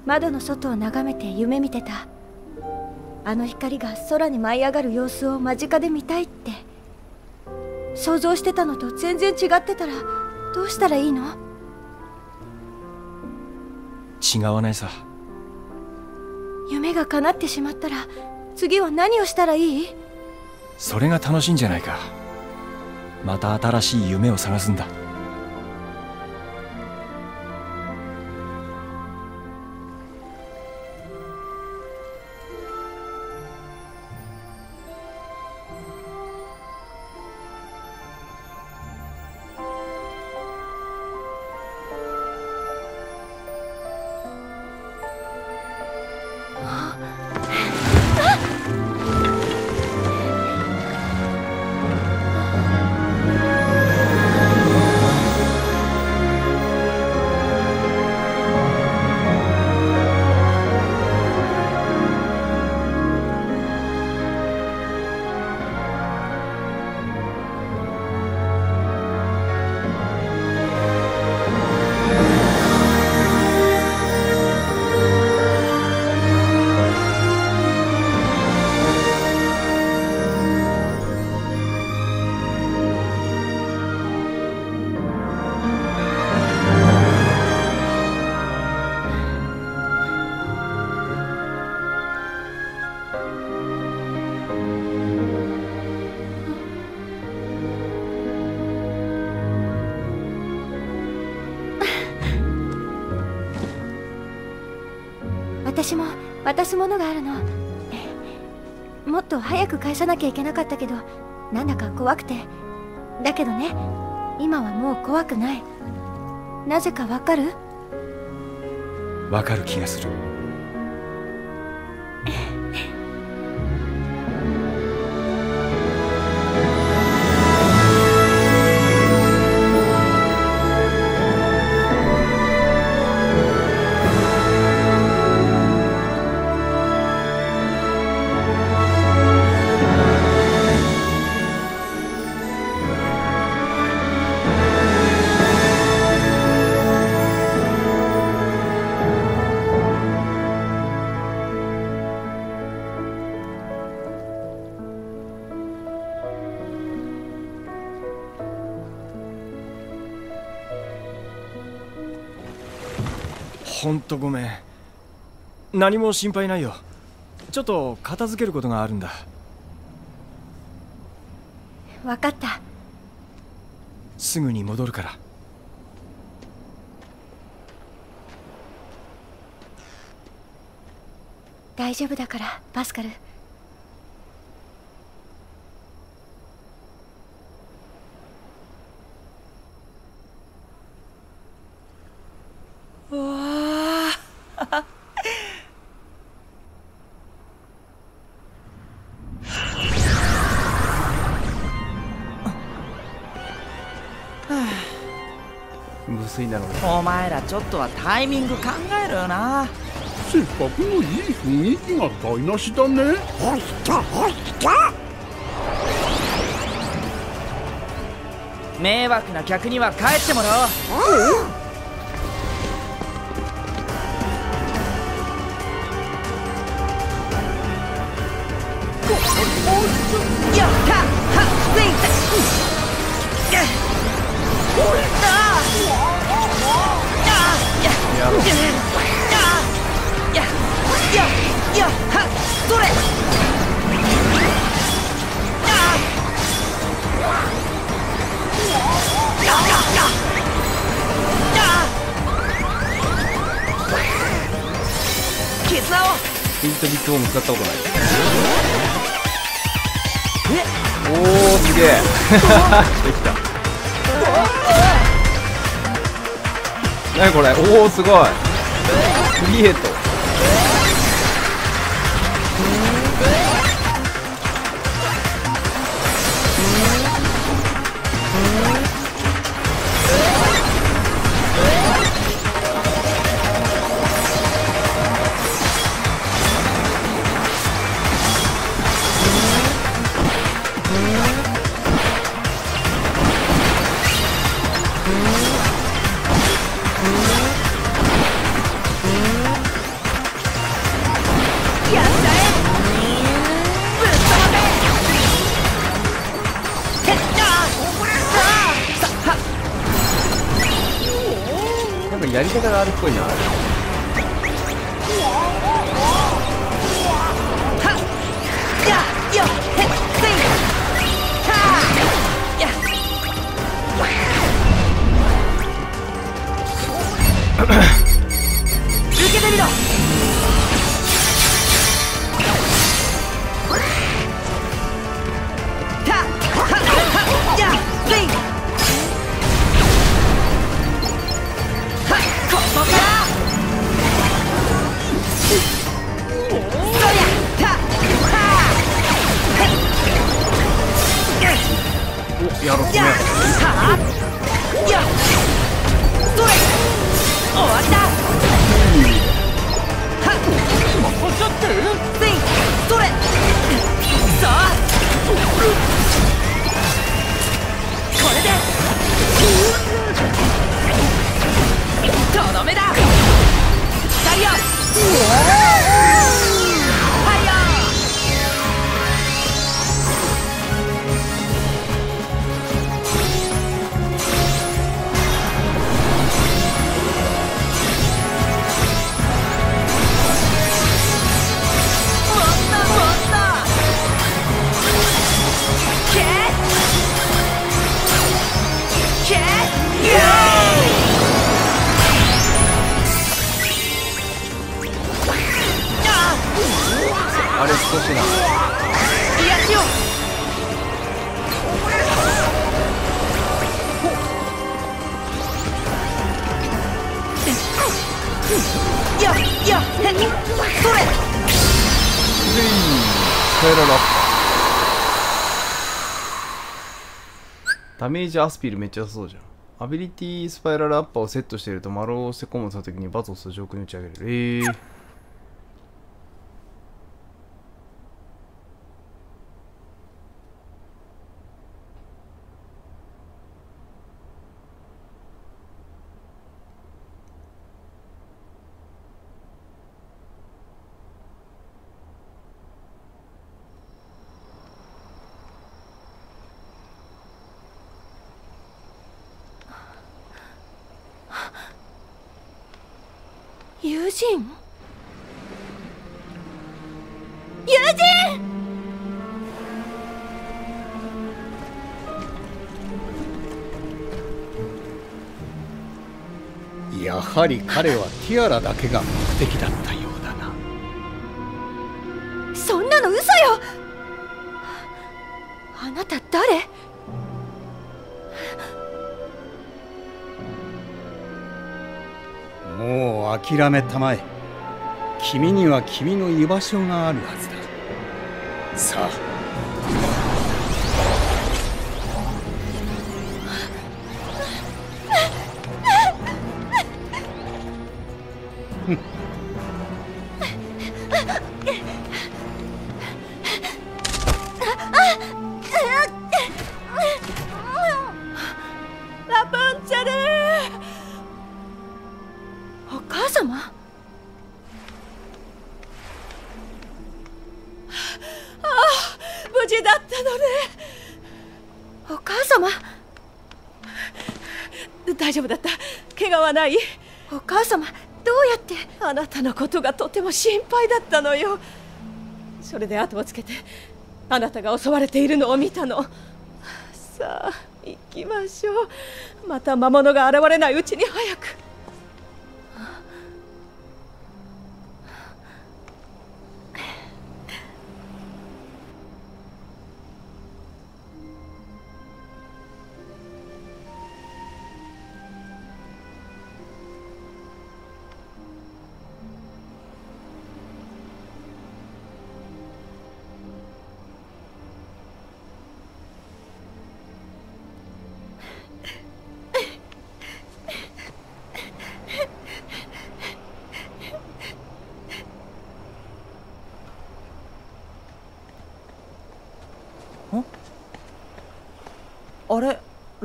窓の外を眺めて夢見てた。あの光が空に舞い上がる様子を間近で見たいって。想像してたのと全然違ってたらどうしたらいいの？違わないさ。夢が叶ってしまったら次は何をしたらいい？それが楽しいんじゃないか。また新しい夢を探すんだものがあるの？もっと早く返さなきゃいけなかったけどなんだか怖くて。だけどね今はもう怖くない。なぜかわかる？わかる気がする。何も心配ないよ。ちょっと片付けることがあるんだ。分かった。すぐに戻るから。大丈夫だからパスカルお前らちょっとはタイミング考えろよな。せっかくのいい雰囲気が台無しだね。おいとおいと迷惑な客には帰ってもらおうややろうあやややはっそれあ絆をピントビットも使ったことないおおすげえ。できた何これ？おおすごい。クリエイトージアスピルめっちゃ良さそうじゃん。アビリティスパイラルアッパーをセットしていると丸をセコムした時にバトスを上空に打ち上げる。えー。人？友人？やはり彼はティアラだけが目的だった諦めたまえ。君には君の居場所があるはずだ。さあない。お母様どうやって？あなたのことがとても心配だったのよ。それで後をつけてあなたが襲われているのを見たの。さあ行きましょう。また魔物が現れないうちに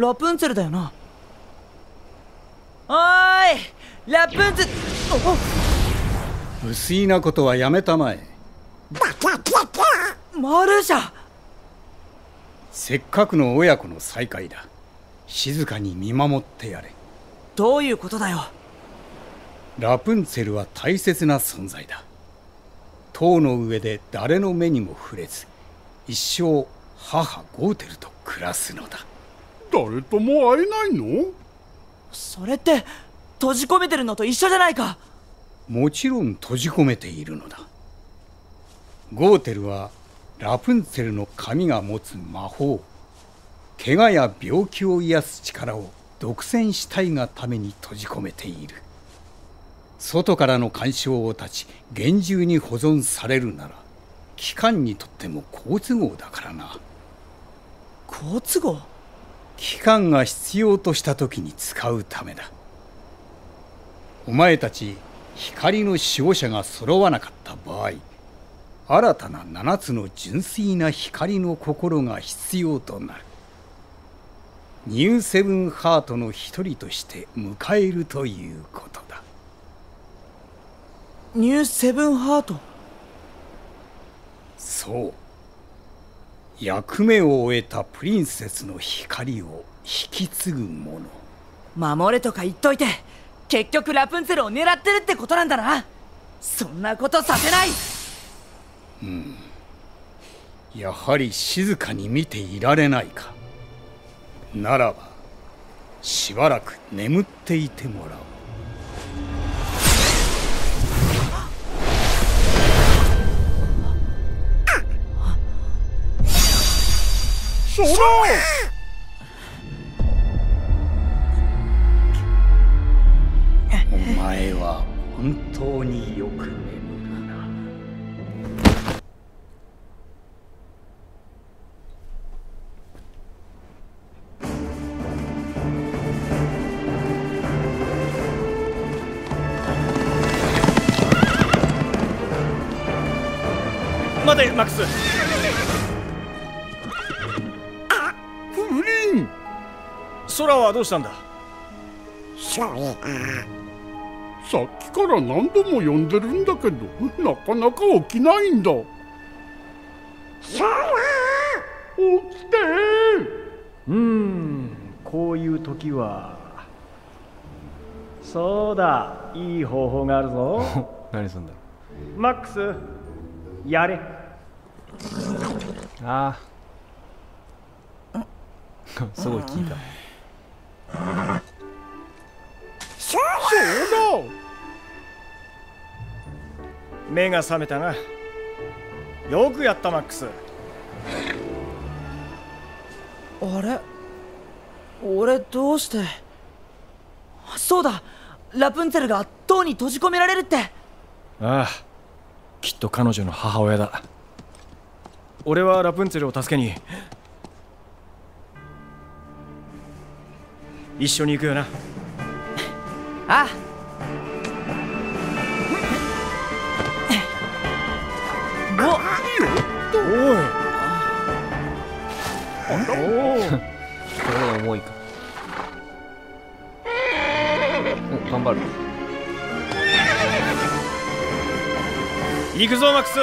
ラプンツェルだよな。おーいラプンツェ不粋なことはやめたまえ。マルーシャせっかくの親子の再会だ。静かに見守ってやれ。どういうことだよ。ラプンツェルは大切な存在だ。塔の上で誰の目にも触れず一生母ゴーテルと暮らすのだ誰とも会えないの？それって閉じ込めてるのと一緒じゃないか。もちろん閉じ込めているのだ。ゴーテルはラプンツェルの髪が持つ魔法。怪我や病気を癒す力を独占したいがために閉じ込めている。外からの干渉を断ち厳重に保存されるなら機関にとっても好都合だからな。好都合？機関が必要とした時に使うためだ。お前たち光の守護者が揃わなかった場合新たな七つの純粋な光の心が必要となる。ニューセブンハートの一人として迎えるということだ。ニューセブンハート？そう役目を終えたプリンセスの光を引き継ぐ者守れとか言っといて結局ラプンツェルを狙ってるってことなんだな。そんなことさせない。やはり静かに見ていられないか。ならばしばらく眠っていてもらおうそのそお前は本当によく眠るな。まだマックス空はどうしたんだ？そういやさっきから何度も呼んでるんだけどなかなか起きないんだ。そう起きて。うーんこういう時は。そうだいい方法があるぞ。何すんだろマックスやれ。うああ。すごい聞いたそうだ。目が覚めたなよくやったマックス。あれ？俺どうして？そうだ。ラプンツェルが塔に閉じ込められるって。ああ。きっと彼女の母親だ。俺はラプンツェルを助けに一緒に行くよな。あ。あおおいこれ重いか。お頑張る。行くぞマックス